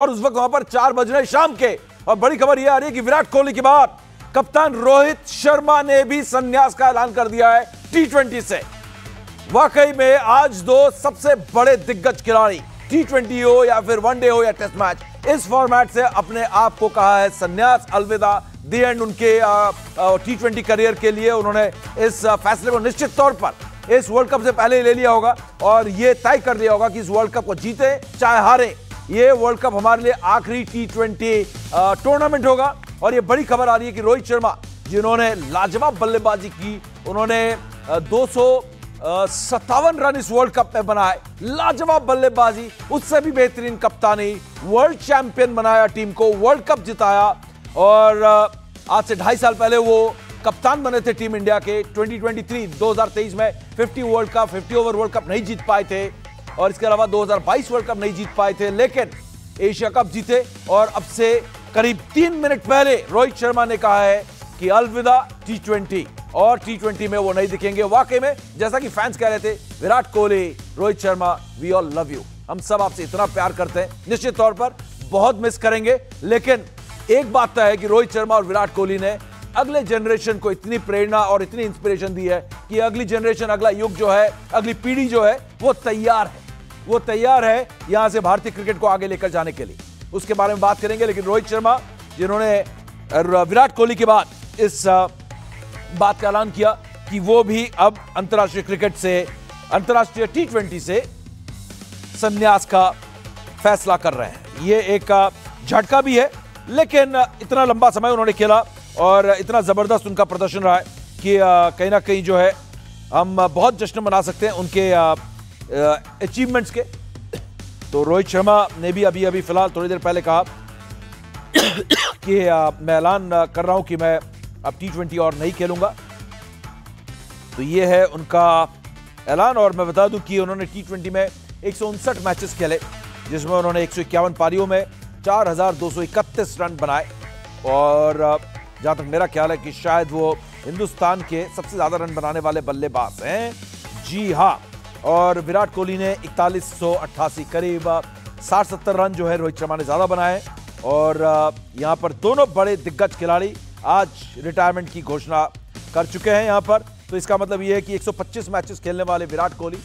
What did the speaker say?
और उस वक्त वहाँ पर चार बज रहे शाम के, और बड़ी खबर यह आ रही है कि विराट कोहली के बाद कप्तान रोहित शर्मा ने भी संन्यास का ऐलान कर दिया है टी ट्वेंटी से। वाकई में आज दो सबसे बड़े दिग्गज खिलाड़ी टी ट्वेंटी हो या फिर वनडे हो या टेस्ट मैच इस फॉर्मेट से अपने आप को कहा है संन्यास, अलविदा, दी एंड उनके टी ट्वेंटी करियर के लिए उन्होंने इस फैसले को निश्चित तौर पर इस वर्ल्ड कप से पहले ही ले लिया होगा, और ये तय कर लिया होगा कि इस वर्ल्ड कप को जीते चाहे हारे। ये वर्ल्ड कप हमारे लिए आखिरी टी ट्वेंटी टूर्नामेंट होगा। और ये बड़ी खबर आ रही है कि रोहित शर्मा, जिन्होंने लाजवाब बल्लेबाजी की, उन्होंने दो सत्तावन रन इस वर्ल्ड कप में बनाए। लाजवाब बल्लेबाजी, उससे भी बेहतरीन कप्तानी वर्ल्ड चैंपियन बनाया टीम को वर्ल्ड कप जिताया। और आज से ढाई साल पहले वो कप्तान बने थे टीम इंडिया के। 2023 2023 में 50 world cup 50 over world cup नहीं जीत पाए थे। और इसके अलावा 2022 वर्ल्ड कप नहीं जीत पाए थे, लेकिन एशिया कप जीते और अब से करीब तीन मिनट पहले रोहित शर्मा ने कहा है कि अलविदा टी और टी में वो नहीं दिखेंगे। वाकई में, जैसा कि फैंस कह रहे थे, Virat Kohli, Rohit Sharma we all love you हम सब आपसे इतना प्यार करते हैं। निश्चित तौर पर बहुत मिस करेंगे, लेकिन एक बात तो है कि रोहित शर्मा और विराट कोहली ने अगले जनरेशन को इतनी प्रेरणा और इतनी इंस्पिरेशन दी है कि अगली जनरेशन अगला युग जो है, अगली पीढ़ी जो है, वो तैयार है। वो तैयार है यहाँ से भारतीय क्रिकेट को आगे लेकर जाने के लिए। उसके बारे में बात करेंगे, लेकिन रोहित शर्मा, जिन्होंने विराट कोहली के बाद इस बात का ऐलान किया कि वो भी अब अंतर्राष्ट्रीय क्रिकेट से, अंतर्राष्ट्रीय टी ट्वेंटी से संन्यास का फैसला कर रहे हैं। ये एक झटका भी है, लेकिन इतना लंबा समय उन्होंने खेला और इतना ज़बरदस्त उनका प्रदर्शन रहा है कि कहीं ना कहीं जो है हम बहुत जश्न मना सकते हैं उनके अचीवमेंट्स के। तो रोहित शर्मा ने भी अभी अभी फ़िलहाल थोड़ी देर पहले कहा कि मैं ऐलान कर रहा हूँ कि मैं अब टी ट्वेंटी और नहीं खेलूँगा। तो ये है उनका ऐलान और मैं बता दूँ कि उन्होंने टी ट्वेंटी में एक मैचेस खेले जिसमें उन्होंने एक सौ इक्यावन पारियों में 4,231 रन बनाए। और जहाँ तक मेरा ख्याल है कि शायद वो हिंदुस्तान के सबसे ज़्यादा रन बनाने वाले बल्लेबाज हैं। जी हाँ। और विराट कोहली ने इकतालीस करीब साठ सत्तर रन जो है रोहित शर्मा ने ज़्यादा बनाए और यहाँ पर दोनों बड़े दिग्गज खिलाड़ी आज रिटायरमेंट की घोषणा कर चुके हैं यहाँ पर। तो इसका मतलब ये है कि 125 मैचेस खेलने वाले विराट कोहली